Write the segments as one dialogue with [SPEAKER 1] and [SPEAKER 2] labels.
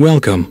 [SPEAKER 1] Welcome.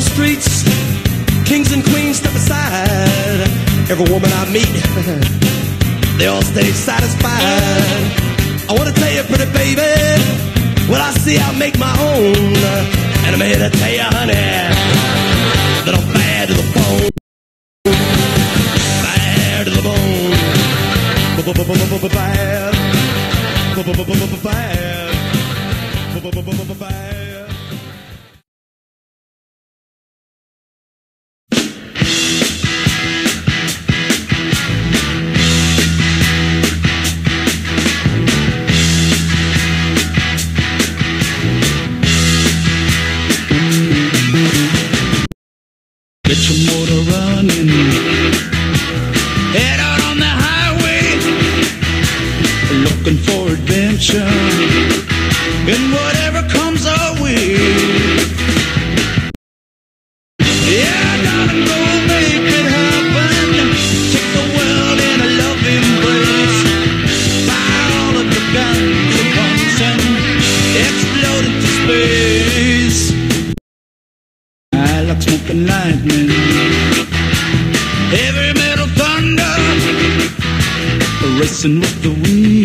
[SPEAKER 2] the streets, kings and queens step aside. Every woman I meet, they all stay satisfied. I wanna tell you, pretty baby, what I see I make my own. And I'm here to tell you, honey,
[SPEAKER 3] Get your motor running. Head out on the highway. Looking for adventure. racing with the wind.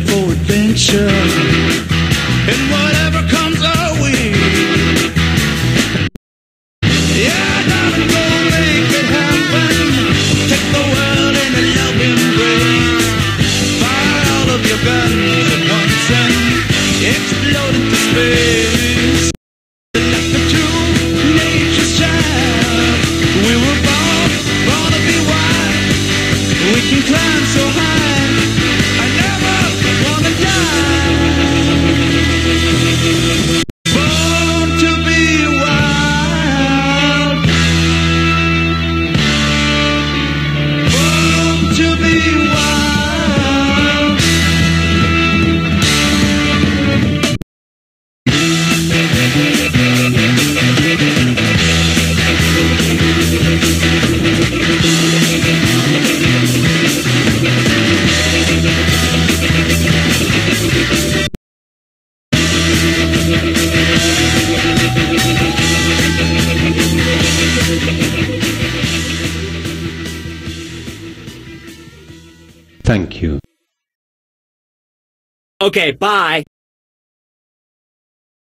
[SPEAKER 3] for adventure.
[SPEAKER 1] Thank you.
[SPEAKER 4] Okay, bye.